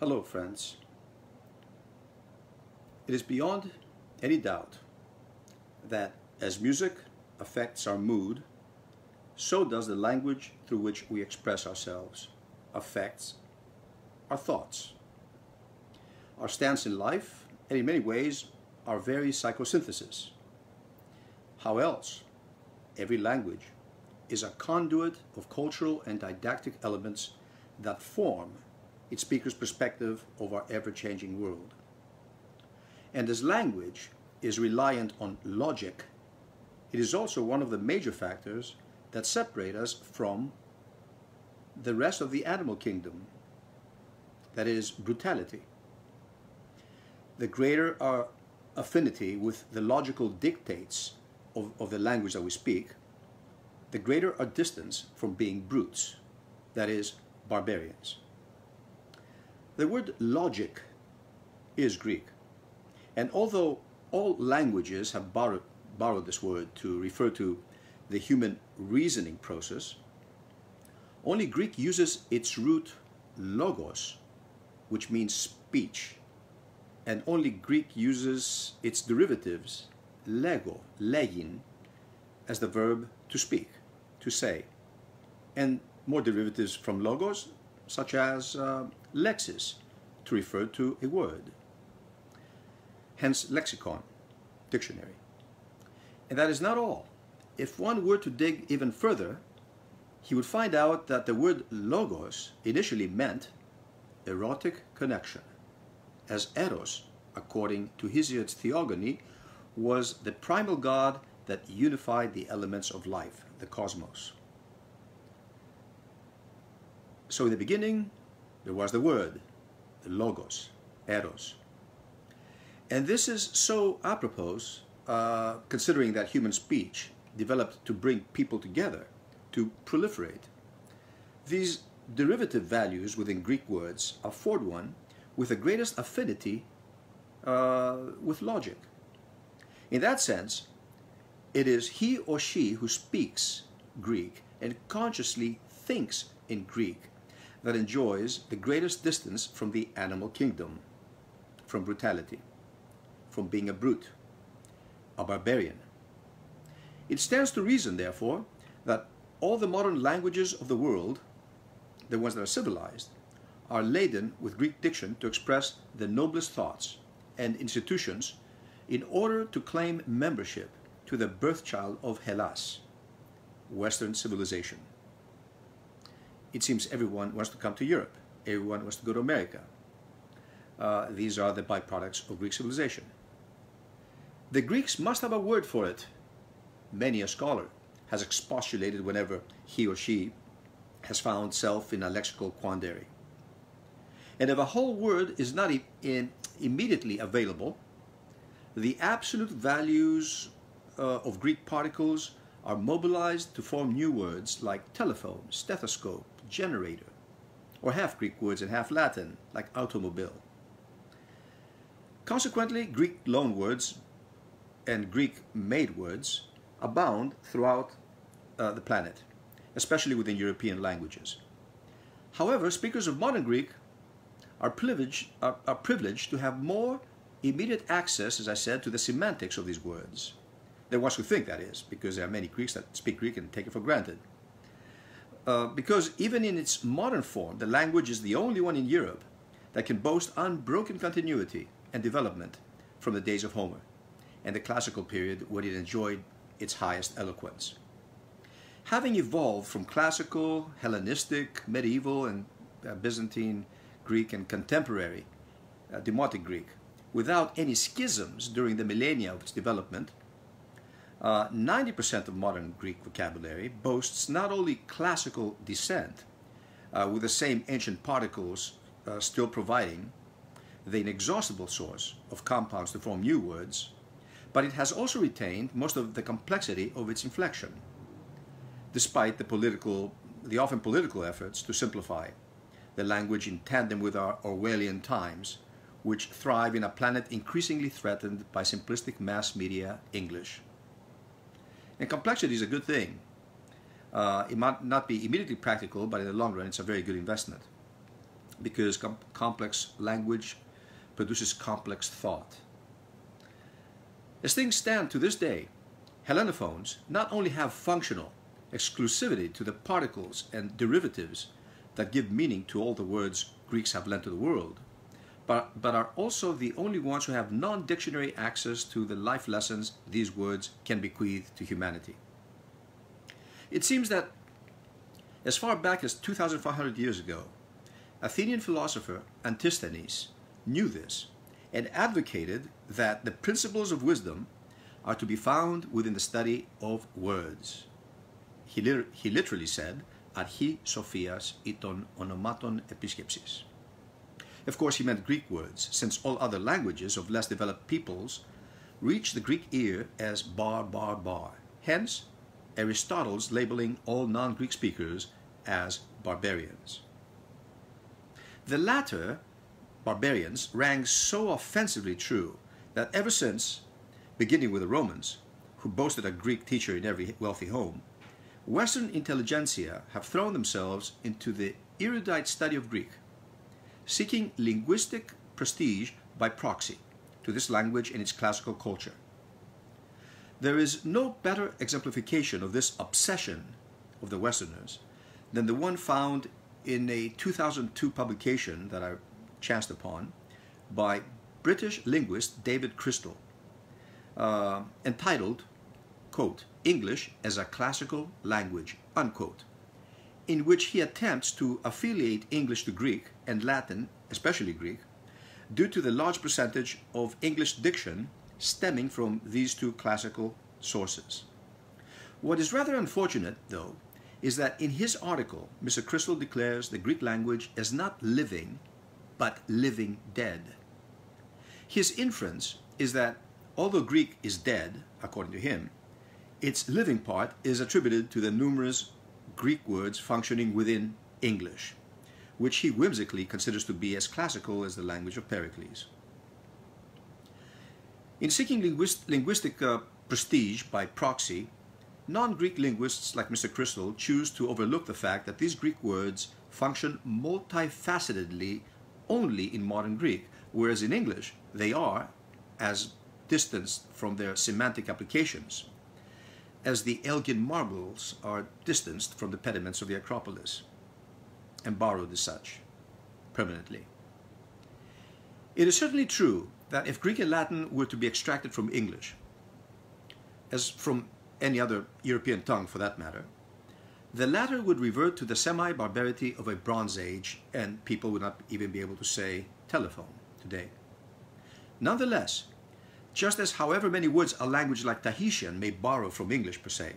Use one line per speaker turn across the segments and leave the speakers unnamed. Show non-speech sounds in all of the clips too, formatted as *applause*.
Hello, friends. It is beyond any doubt that as music affects our mood, so does the language through which we express ourselves affects our thoughts. Our stance in life, and in many ways, our very psychosynthesis. How else? Every language is a conduit of cultural and didactic elements that form its speaker's perspective of our ever-changing world. And as language is reliant on logic, it is also one of the major factors that separate us from the rest of the animal kingdom, that is, brutality. The greater our affinity with the logical dictates of, of the language that we speak, the greater our distance from being brutes, that is, barbarians. The word logic is Greek. And although all languages have borrowed, borrowed this word to refer to the human reasoning process, only Greek uses its root logos, which means speech. And only Greek uses its derivatives, lego, legin, as the verb to speak, to say. And more derivatives from logos, such as uh, lexis, to refer to a word. Hence lexicon, dictionary. And that is not all. If one were to dig even further, he would find out that the word logos initially meant erotic connection, as eros, according to Hesiod's theogony, was the primal god that unified the elements of life, the cosmos. So in the beginning, there was the word, the logos, eros. And this is so apropos, uh, considering that human speech developed to bring people together, to proliferate. These derivative values within Greek words afford one with the greatest affinity uh, with logic. In that sense, it is he or she who speaks Greek and consciously thinks in Greek that enjoys the greatest distance from the animal kingdom, from brutality, from being a brute, a barbarian. It stands to reason, therefore, that all the modern languages of the world, the ones that are civilized, are laden with Greek diction to express the noblest thoughts and institutions in order to claim membership to the birthchild of Hellas, Western civilization it seems everyone wants to come to Europe. Everyone wants to go to America. Uh, these are the byproducts of Greek civilization. The Greeks must have a word for it. Many a scholar has expostulated whenever he or she has found self in a lexical quandary. And if a whole word is not in, immediately available, the absolute values uh, of Greek particles are mobilized to form new words like telephone, stethoscope, generator, or half Greek words and half Latin, like automobile. Consequently, Greek loanwords and Greek-made words abound throughout uh, the planet, especially within European languages. However, speakers of modern Greek are privileged, are, are privileged to have more immediate access, as I said, to the semantics of these words. There ones who think that is, because there are many Greeks that speak Greek and take it for granted. Uh, because even in its modern form, the language is the only one in Europe that can boast unbroken continuity and development from the days of Homer and the classical period when it enjoyed its highest eloquence. Having evolved from classical, Hellenistic, medieval, and uh, Byzantine Greek and contemporary uh, Demotic Greek without any schisms during the millennia of its development, 90% uh, of modern Greek vocabulary boasts not only classical descent, uh, with the same ancient particles uh, still providing the inexhaustible source of compounds to form new words, but it has also retained most of the complexity of its inflection, despite the political, the often political efforts to simplify the language in tandem with our Orwellian times, which thrive in a planet increasingly threatened by simplistic mass media English. And complexity is a good thing. Uh, it might not be immediately practical, but in the long run, it's a very good investment. because com complex language produces complex thought. As things stand to this day, Hellenophones not only have functional exclusivity to the particles and derivatives that give meaning to all the words Greeks have lent to the world, but, but are also the only ones who have non-dictionary access to the life lessons these words can bequeath to humanity. It seems that as far back as 2,500 years ago, Athenian philosopher Antisthenes knew this and advocated that the principles of wisdom are to be found within the study of words. He, lit he literally said, archi sophias iton onomaton episkepsis. Of course, he meant Greek words, since all other languages of less developed peoples reach the Greek ear as bar, bar, bar. Hence, Aristotle's labeling all non-Greek speakers as barbarians. The latter, barbarians, rang so offensively true that ever since, beginning with the Romans, who boasted a Greek teacher in every wealthy home, Western intelligentsia have thrown themselves into the erudite study of Greek, seeking linguistic prestige by proxy to this language and its classical culture. There is no better exemplification of this obsession of the Westerners than the one found in a 2002 publication that I chanced upon by British linguist David Crystal, uh, entitled, quote, English as a Classical Language, unquote, in which he attempts to affiliate English to Greek and Latin, especially Greek, due to the large percentage of English diction stemming from these two classical sources. What is rather unfortunate, though, is that in his article, Mr. Crystal declares the Greek language as not living, but living dead. His inference is that although Greek is dead, according to him, its living part is attributed to the numerous Greek words functioning within English, which he whimsically considers to be as classical as the language of Pericles. In seeking linguist, linguistic uh, prestige by proxy, non-Greek linguists like Mr. Crystal choose to overlook the fact that these Greek words function multifacetedly only in modern Greek, whereas in English they are as distanced from their semantic applications as the Elgin marbles are distanced from the pediments of the Acropolis and borrowed as such permanently. It is certainly true that if Greek and Latin were to be extracted from English, as from any other European tongue for that matter, the latter would revert to the semi-barbarity of a Bronze Age and people would not even be able to say telephone today. Nonetheless, just as however many words a language like Tahitian may borrow from English per se,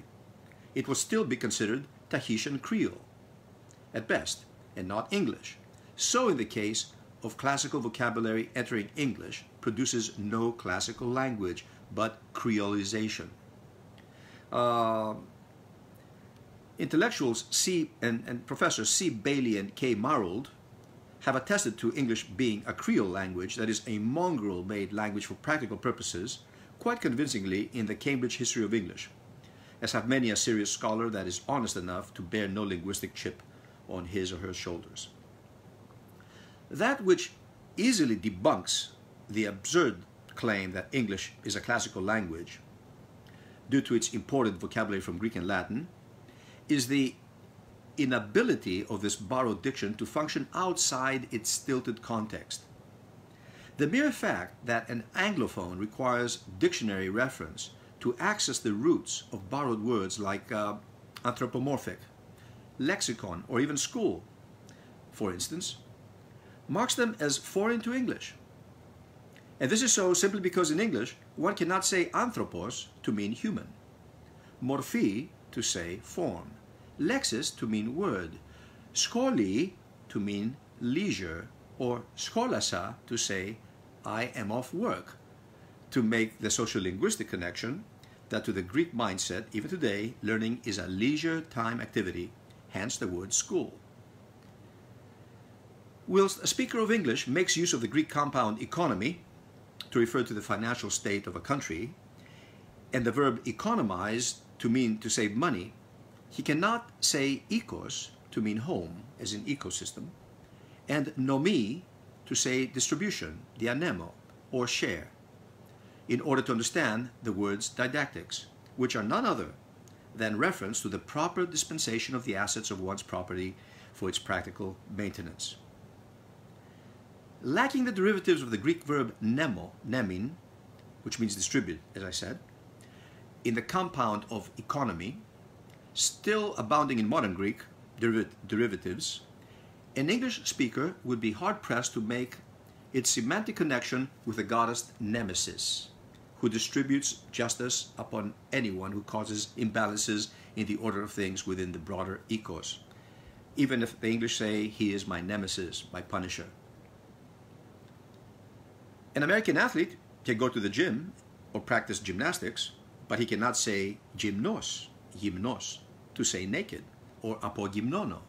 it will still be considered Tahitian Creole, at best, and not English. So in the case of classical vocabulary entering English produces no classical language, but creolization. Uh, intellectuals C and, and professors C. Bailey and K. Maroldt have attested to English being a Creole language, that is, a mongrel-made language for practical purposes, quite convincingly in the Cambridge History of English, as have many a serious scholar that is honest enough to bear no linguistic chip on his or her shoulders. That which easily debunks the absurd claim that English is a classical language, due to its imported vocabulary from Greek and Latin, is the inability of this borrowed diction to function outside its stilted context. The mere fact that an Anglophone requires dictionary reference to access the roots of borrowed words like uh, anthropomorphic, lexicon, or even school, for instance, marks them as foreign to English. And this is so simply because in English, one cannot say anthropos to mean human, morphe to say form, lexis to mean word, scholi to mean leisure, or scholasa to say I am off work, to make the social-linguistic connection that to the Greek mindset, even today, learning is a leisure time activity, hence the word school. Whilst a speaker of English makes use of the Greek compound economy to refer to the financial state of a country, and the verb economize to mean to save money, he cannot say ecos to mean home, as in ecosystem, and nomi to say distribution, dianemo, or share, in order to understand the word's didactics, which are none other than reference to the proper dispensation of the assets of one's property for its practical maintenance. Lacking the derivatives of the Greek verb nemo, nemin, which means distribute, as I said, in the compound of economy, still abounding in modern Greek derivatives, an English speaker would be hard pressed to make its semantic connection with the goddess Nemesis, who distributes justice upon anyone who causes imbalances in the order of things within the broader ecos. Even if the English say, He is my nemesis, my punisher. An American athlete can go to the gym or practice gymnastics, but he cannot say gymnos, gymnos, to say naked, or apogymnono,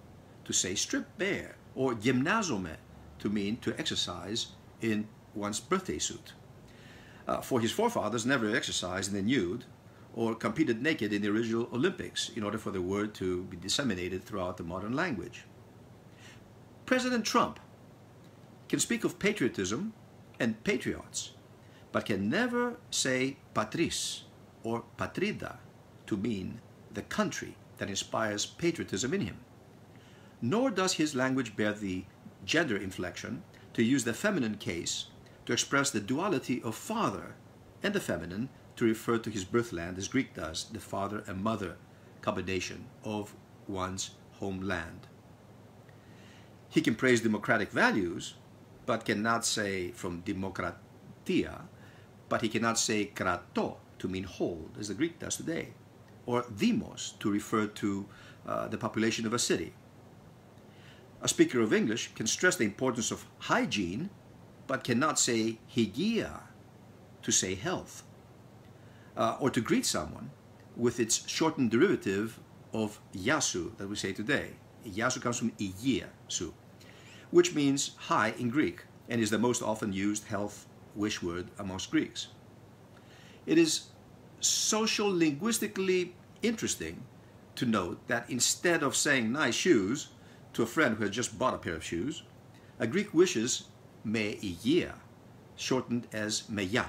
to say strip bare, or gymnazome, to mean to exercise in one's birthday suit. Uh, for his forefathers never exercised in the nude or competed naked in the original Olympics in order for the word to be disseminated throughout the modern language. President Trump can speak of patriotism and patriots, but can never say patris or patrida to mean the country that inspires patriotism in him. Nor does his language bear the gender inflection to use the feminine case to express the duality of father and the feminine to refer to his birthland as Greek does, the father and mother combination of one's homeland. He can praise democratic values, but cannot say from demokratia, but he cannot say krato to mean hold, as the Greek does today or demos to refer to uh, the population of a city. A speaker of English can stress the importance of hygiene, but cannot say hygia to say health, uh, or to greet someone with its shortened derivative of yasu that we say today. Yasu comes from su, which means high in Greek and is the most often used health wish word amongst Greeks. It is social linguistically interesting to note that instead of saying nice shoes to a friend who has just bought a pair of shoes, a Greek wishes me iyia, shortened as meya,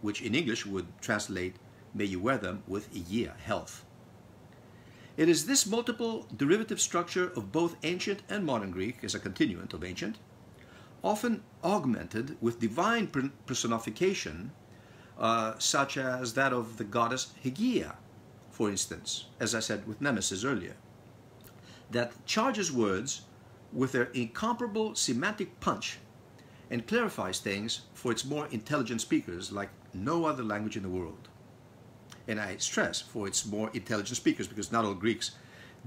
which in English would translate may you wear them with iyia, health. It is this multiple derivative structure of both ancient and modern Greek as a continuant of ancient, often augmented with divine personification uh, such as that of the goddess Hygeia, for instance, as I said with Nemesis earlier, that charges words with their incomparable semantic punch and clarifies things for its more intelligent speakers like no other language in the world. And I stress for its more intelligent speakers because not all Greeks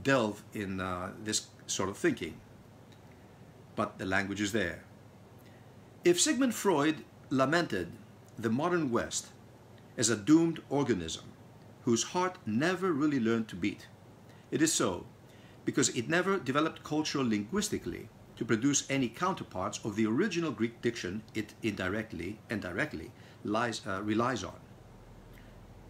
delve in uh, this sort of thinking. But the language is there. If Sigmund Freud lamented the modern West as a doomed organism whose heart never really learned to beat. It is so because it never developed cultural linguistically to produce any counterparts of the original Greek diction it indirectly and directly lies, uh, relies on.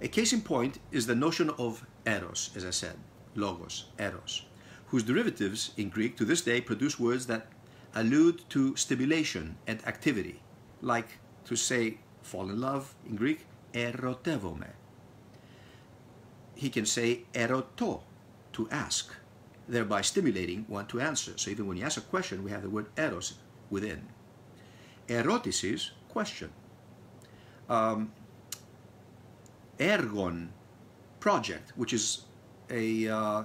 A case in point is the notion of eros, as I said, logos, eros, whose derivatives in Greek to this day produce words that allude to stimulation and activity, like to say fall in love in Greek, erotevome. He can say eroto, to ask, thereby stimulating one to answer. So even when you ask a question, we have the word eros within. Erotisis, question. Um, ergon, project, which is a uh,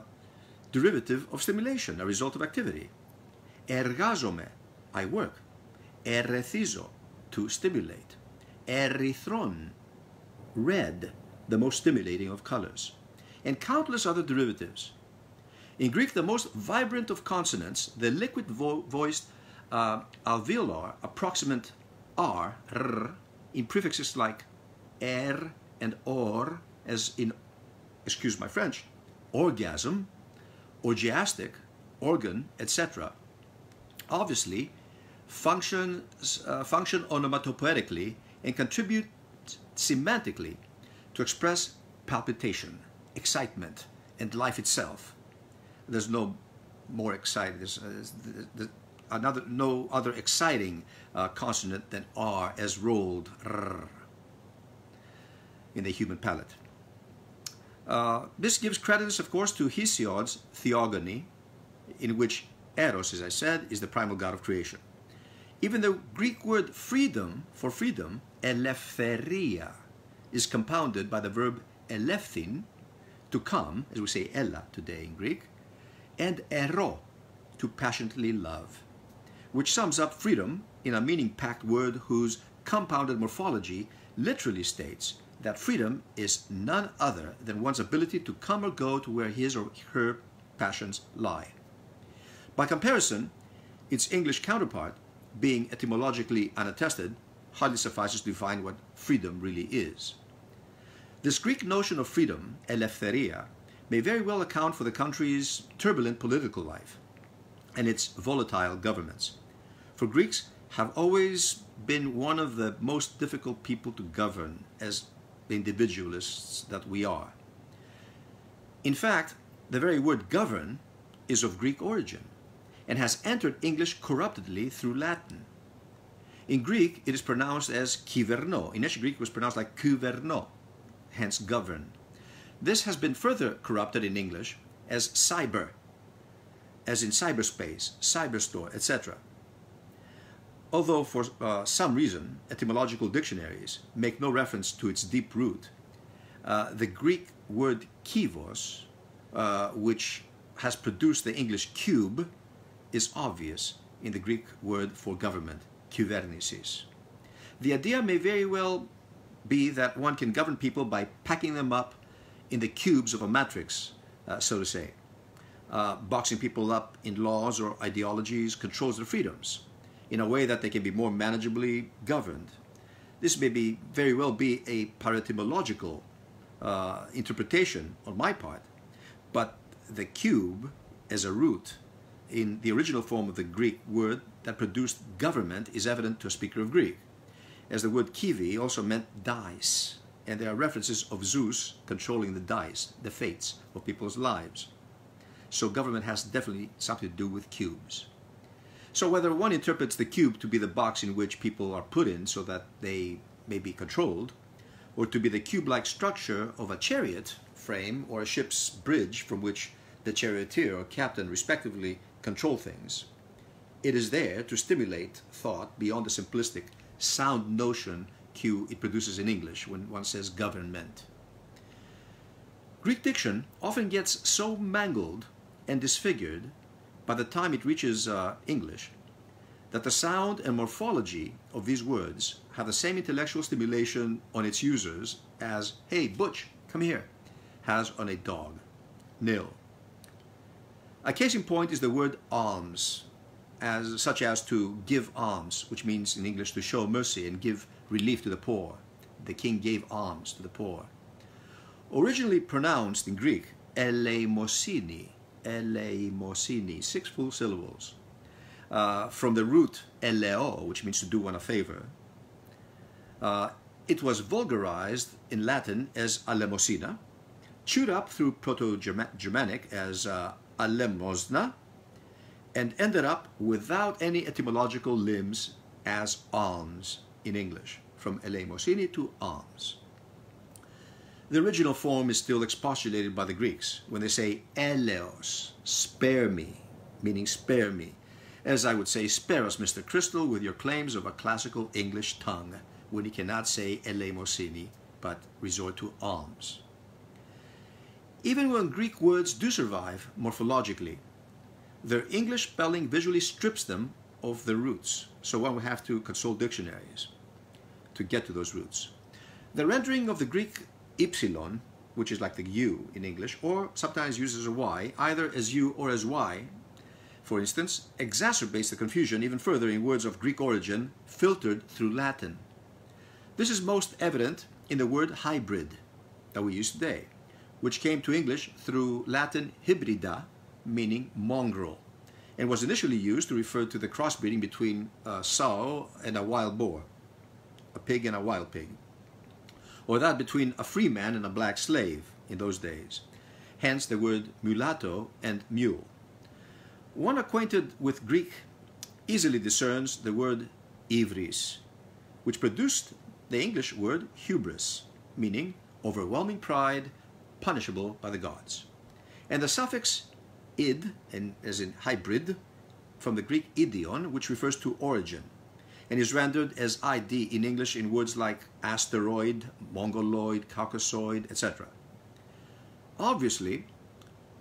derivative of stimulation, a result of activity. Ergazome, I work. Errethizo, to stimulate erythron, red, the most stimulating of colors, and countless other derivatives. In Greek, the most vibrant of consonants, the liquid vo voiced uh, alveolar approximant r, r, in prefixes like er and or, as in, excuse my French, orgasm, orgiastic, organ, etc., obviously function, uh, function onomatopoetically and contribute semantically to express palpitation, excitement, and life itself. There's no more exciting. There's, uh, the, the another, no other exciting uh, consonant than R as rolled rrr, in the human palate. Uh, this gives credence, of course, to Hesiod's theogony, in which Eros, as I said, is the primal god of creation. Even the Greek word freedom for freedom, eleftheria, is compounded by the verb elefthin, to come, as we say ella today in Greek, and ero, to passionately love, which sums up freedom in a meaning-packed word whose compounded morphology literally states that freedom is none other than one's ability to come or go to where his or her passions lie. By comparison, its English counterpart, being etymologically unattested, hardly suffices to define what freedom really is. This Greek notion of freedom, eleftheria, may very well account for the country's turbulent political life and its volatile governments. For Greeks have always been one of the most difficult people to govern as individualists that we are. In fact, the very word govern is of Greek origin and has entered English corruptedly through Latin. In Greek, it is pronounced as kiverno. In ancient Greek, it was pronounced like kuverno, hence govern. This has been further corrupted in English as cyber, as in cyberspace, cyberstore, etc. Although for uh, some reason etymological dictionaries make no reference to its deep root, uh, the Greek word kivos, uh, which has produced the English cube, is obvious in the Greek word for government, kyvernesis. The idea may very well be that one can govern people by packing them up in the cubes of a matrix, uh, so to say. Uh, boxing people up in laws or ideologies controls their freedoms in a way that they can be more manageably governed. This may be very well be a paretymological uh, interpretation on my part, but the cube as a root in the original form of the Greek word that produced government is evident to a speaker of Greek, as the word kivi also meant dice, and there are references of Zeus controlling the dice, the fates of people's lives. So government has definitely something to do with cubes. So whether one interprets the cube to be the box in which people are put in so that they may be controlled, or to be the cube-like structure of a chariot frame or a ship's bridge from which the charioteer or captain respectively control things, it is there to stimulate thought beyond the simplistic sound notion cue it produces in English when one says government. Greek diction often gets so mangled and disfigured by the time it reaches uh, English, that the sound and morphology of these words have the same intellectual stimulation on its users as, hey, Butch, come here, has on a dog. Nil. A case in point is the word alms, as, such as to give alms, which means in English to show mercy and give relief to the poor. The king gave alms to the poor. Originally pronounced in Greek, eleimosini, eleimosini, six full syllables, uh, from the root eleo, which means to do one a favor. Uh, it was vulgarized in Latin as alemosina, chewed up through Proto-Germanic as uh, alemosna, and ended up without any etymological limbs as alms in English, from eleimosini to alms. The original form is still expostulated by the Greeks when they say eleos, spare me, meaning spare me. As I would say, spare us, Mr. Crystal, with your claims of a classical English tongue, when you cannot say eleimosini, but resort to alms. Even when Greek words do survive morphologically, their English spelling visually strips them of their roots, so one would have to consult dictionaries to get to those roots. The rendering of the Greek ypsilon, which is like the U in English, or sometimes used as a Y, either as U or as Y, for instance, exacerbates the confusion even further in words of Greek origin filtered through Latin. This is most evident in the word hybrid that we use today, which came to English through Latin hybrida, meaning mongrel, and was initially used to refer to the crossbreeding between a sow and a wild boar, a pig and a wild pig or that between a free man and a black slave in those days. Hence the word mulatto and mule. One acquainted with Greek easily discerns the word ivris, which produced the English word hubris, meaning overwhelming pride, punishable by the gods. And the suffix id, and as in hybrid, from the Greek idion, which refers to origin, and is rendered as id in English in words like asteroid, mongoloid, caucasoid, etc. Obviously,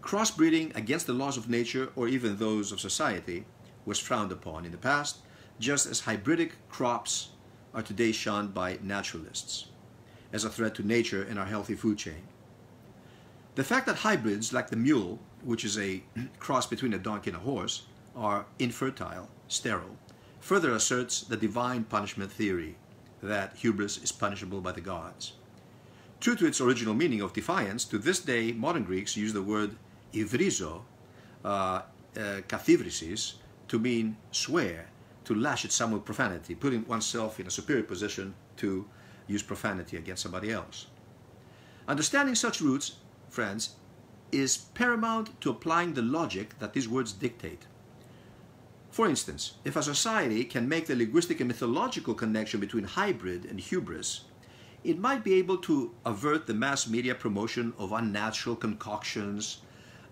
crossbreeding against the laws of nature or even those of society was frowned upon in the past, just as hybridic crops are today shunned by naturalists as a threat to nature and our healthy food chain. The fact that hybrids like the mule, which is a cross between a donkey and a horse, are infertile, sterile, further asserts the divine punishment theory that hubris is punishable by the gods. True to its original meaning of defiance, to this day modern Greeks use the word ivrizo, uh, uh, to mean swear, to lash at someone with profanity, putting oneself in a superior position to use profanity against somebody else. Understanding such roots, friends, is paramount to applying the logic that these words dictate. For instance, if a society can make the linguistic and mythological connection between hybrid and hubris, it might be able to avert the mass media promotion of unnatural concoctions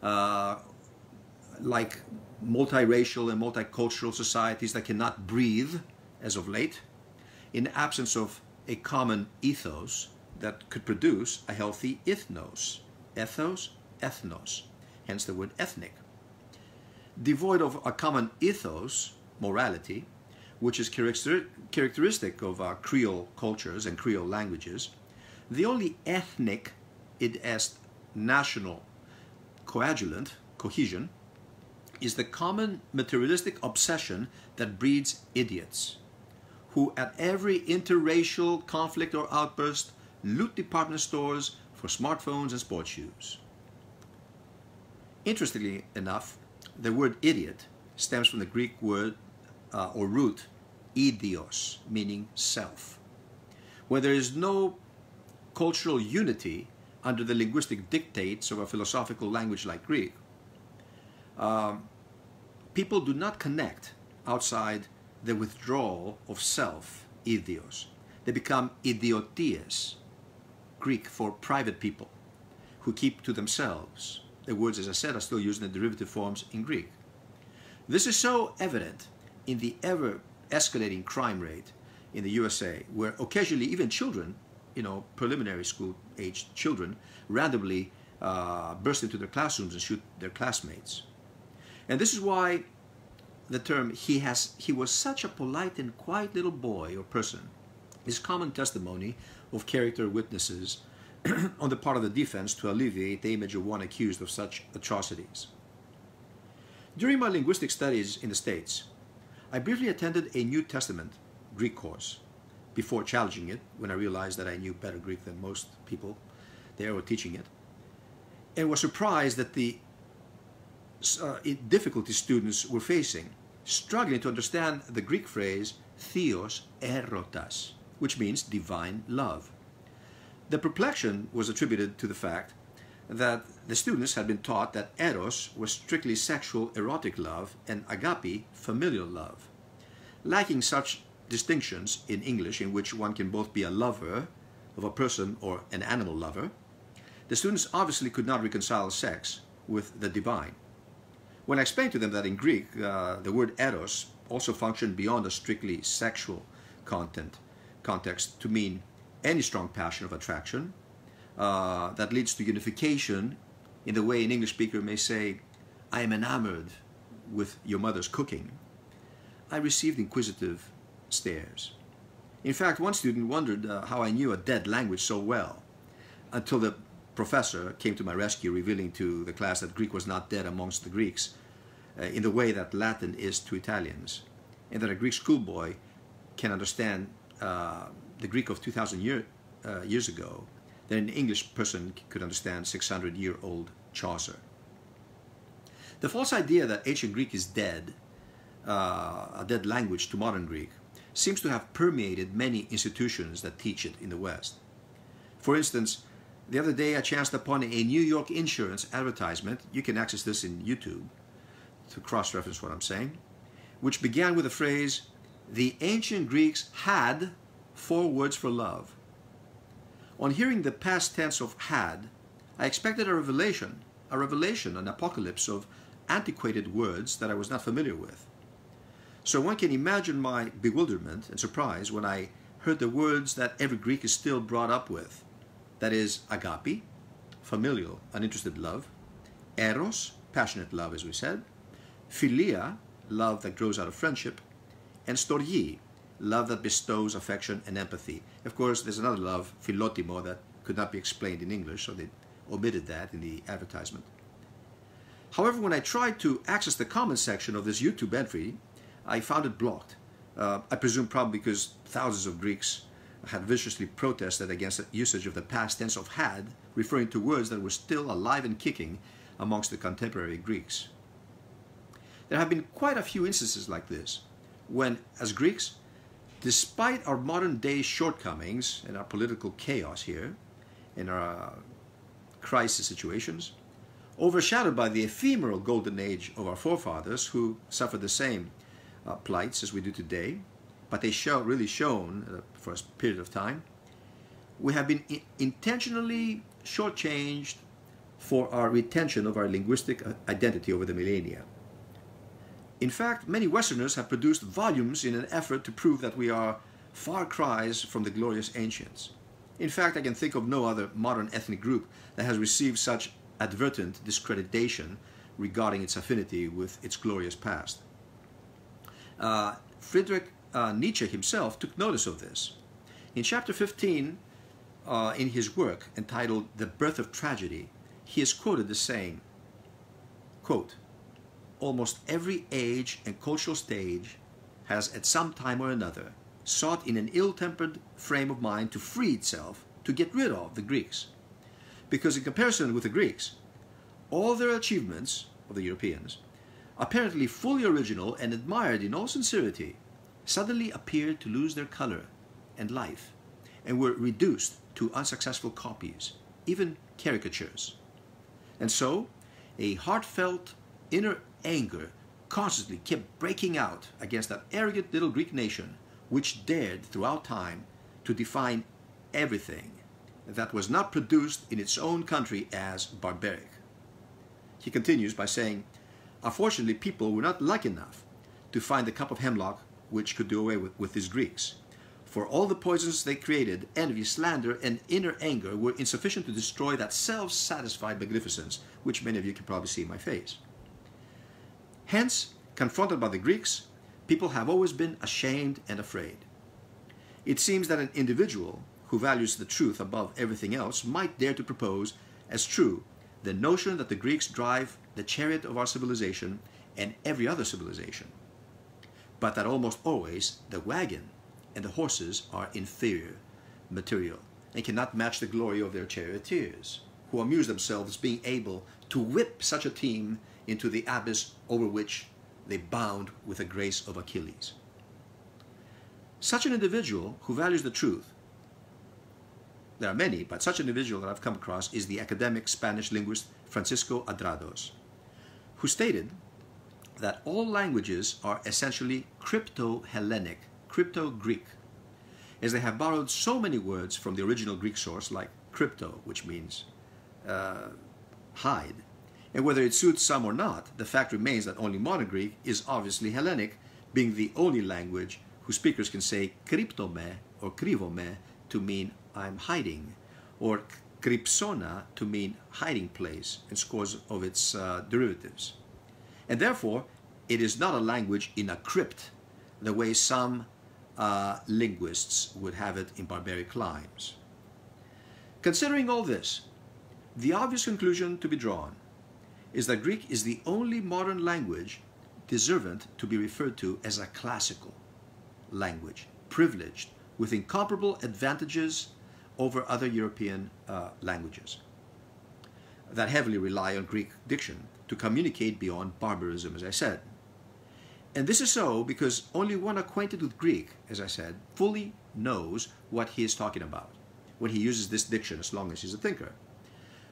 uh, like multiracial and multicultural societies that cannot breathe as of late, in absence of a common ethos that could produce a healthy ethnos. Ethos, ethnos, hence the word ethnic. Devoid of a common ethos, morality, which is characteristic of our Creole cultures and Creole languages, the only ethnic, id est national coagulant, cohesion, is the common materialistic obsession that breeds idiots, who at every interracial conflict or outburst loot department stores for smartphones and sports shoes. Interestingly enough, the word idiot stems from the Greek word uh, or root idios, meaning self. Where there is no cultural unity under the linguistic dictates of a philosophical language like Greek, um, people do not connect outside the withdrawal of self, idios. They become idiotias, Greek for private people, who keep to themselves. The words, as I said, are still used in the derivative forms in Greek. This is so evident in the ever escalating crime rate in the USA, where occasionally even children, you know, preliminary school aged children, randomly uh, burst into their classrooms and shoot their classmates. And this is why the term he has he was such a polite and quiet little boy or person is common testimony of character witnesses *clears throat* on the part of the defense to alleviate the image of one accused of such atrocities. During my linguistic studies in the States, I briefly attended a New Testament Greek course before challenging it when I realized that I knew better Greek than most people there were teaching it, and was surprised that the uh, difficulty students were facing, struggling to understand the Greek phrase theos erotas, which means divine love. The perplexion was attributed to the fact that the students had been taught that eros was strictly sexual erotic love and agape familial love. Lacking such distinctions in English in which one can both be a lover of a person or an animal lover, the students obviously could not reconcile sex with the divine. When I explained to them that in Greek, uh, the word eros also functioned beyond a strictly sexual content context to mean any strong passion of attraction uh, that leads to unification in the way an English speaker may say, I am enamored with your mother's cooking, I received inquisitive stares. In fact, one student wondered uh, how I knew a dead language so well until the professor came to my rescue, revealing to the class that Greek was not dead amongst the Greeks uh, in the way that Latin is to Italians, and that a Greek schoolboy can understand uh, the Greek of 2,000 year, uh, years ago than an English person could understand 600 year old Chaucer. The false idea that ancient Greek is dead, uh, a dead language to modern Greek, seems to have permeated many institutions that teach it in the West. For instance, the other day, I chanced upon a New York insurance advertisement. You can access this in YouTube to cross reference what I'm saying, which began with the phrase, the ancient Greeks had four words for love. On hearing the past tense of had, I expected a revelation, a revelation, an apocalypse of antiquated words that I was not familiar with. So one can imagine my bewilderment and surprise when I heard the words that every Greek is still brought up with. That is, agape, familial, uninterested love, eros, passionate love, as we said, philia, love that grows out of friendship, and storgi, love that bestows affection and empathy. Of course, there's another love, philotimo, that could not be explained in English, so they omitted that in the advertisement. However, when I tried to access the comment section of this YouTube entry, I found it blocked. Uh, I presume probably because thousands of Greeks had viciously protested against the usage of the past tense of had, referring to words that were still alive and kicking amongst the contemporary Greeks. There have been quite a few instances like this, when, as Greeks, despite our modern day shortcomings and our political chaos here, in our crisis situations, overshadowed by the ephemeral golden age of our forefathers who suffered the same uh, plights as we do today, but they show, really shown uh, for a period of time, we have been intentionally shortchanged for our retention of our linguistic uh, identity over the millennia. In fact, many Westerners have produced volumes in an effort to prove that we are far cries from the glorious ancients. In fact, I can think of no other modern ethnic group that has received such advertent discreditation regarding its affinity with its glorious past. Uh, Friedrich uh, Nietzsche himself took notice of this. In chapter 15, uh, in his work entitled The Birth of Tragedy, he is quoted as saying, quote, Almost every age and cultural stage has at some time or another sought in an ill-tempered frame of mind to free itself, to get rid of the Greeks. Because in comparison with the Greeks, all their achievements of the Europeans, apparently fully original and admired in all sincerity, suddenly appeared to lose their color and life, and were reduced to unsuccessful copies, even caricatures. And so, a heartfelt inner anger constantly kept breaking out against that arrogant little Greek nation which dared throughout time to define everything that was not produced in its own country as barbaric. He continues by saying, Unfortunately, people were not lucky enough to find the cup of hemlock which could do away with, with these Greeks. For all the poisons they created, envy, slander, and inner anger were insufficient to destroy that self-satisfied magnificence which many of you can probably see in my face. Hence, confronted by the Greeks, people have always been ashamed and afraid. It seems that an individual who values the truth above everything else might dare to propose as true the notion that the Greeks drive the chariot of our civilization and every other civilization, but that almost always the wagon and the horses are inferior material and cannot match the glory of their charioteers, who amuse themselves being able to whip such a team into the abyss over which they bound with the grace of Achilles. Such an individual who values the truth, there are many, but such an individual that I've come across is the academic Spanish linguist Francisco Adrados, who stated that all languages are essentially crypto-Hellenic, crypto-Greek, as they have borrowed so many words from the original Greek source like crypto, which means uh, hide, and whether it suits some or not, the fact remains that only modern Greek is obviously Hellenic, being the only language whose speakers can say kryptome or krivome to mean I'm hiding, or krypsona to mean hiding place, and scores of its uh, derivatives. And therefore, it is not a language in a crypt, the way some uh, linguists would have it in barbaric climes. Considering all this, the obvious conclusion to be drawn is that Greek is the only modern language deserving to be referred to as a classical language, privileged, with incomparable advantages over other European uh, languages that heavily rely on Greek diction to communicate beyond barbarism, as I said. And this is so because only one acquainted with Greek, as I said, fully knows what he is talking about when he uses this diction as long as he's a thinker.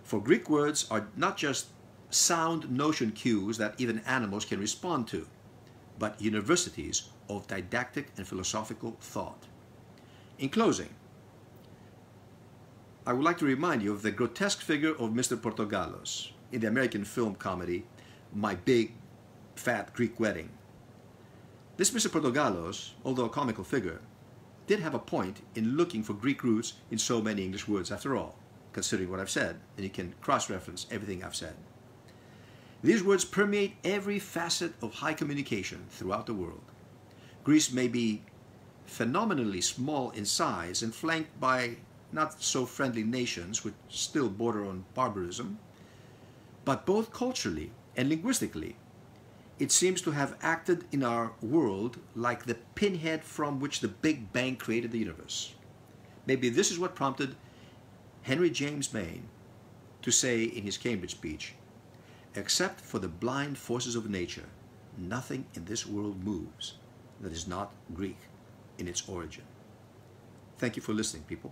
For Greek words are not just sound notion cues that even animals can respond to, but universities of didactic and philosophical thought. In closing, I would like to remind you of the grotesque figure of Mr. Portokalos in the American film comedy My Big Fat Greek Wedding. This Mr. Portokalos, although a comical figure, did have a point in looking for Greek roots in so many English words after all, considering what I've said, and you can cross-reference everything I've said. These words permeate every facet of high communication throughout the world. Greece may be phenomenally small in size and flanked by not so friendly nations which still border on barbarism, but both culturally and linguistically, it seems to have acted in our world like the pinhead from which the Big Bang created the universe. Maybe this is what prompted Henry James Maine to say in his Cambridge speech, except for the blind forces of nature, nothing in this world moves that is not Greek in its origin. Thank you for listening, people.